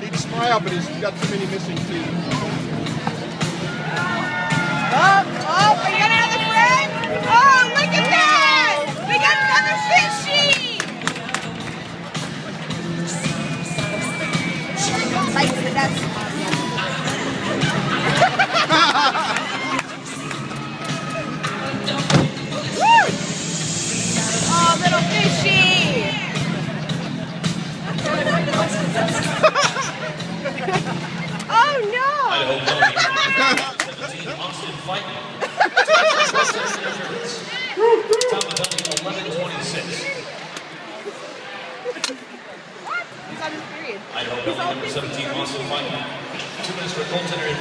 he's smile, but he's got too many missing teeth. Oh no. Idaho Pony, 17, Austin Fight. Tom Mattoni, 1126. He's on his period. Idaho Pony, number 17, Austin Fight. Two minutes for goaltender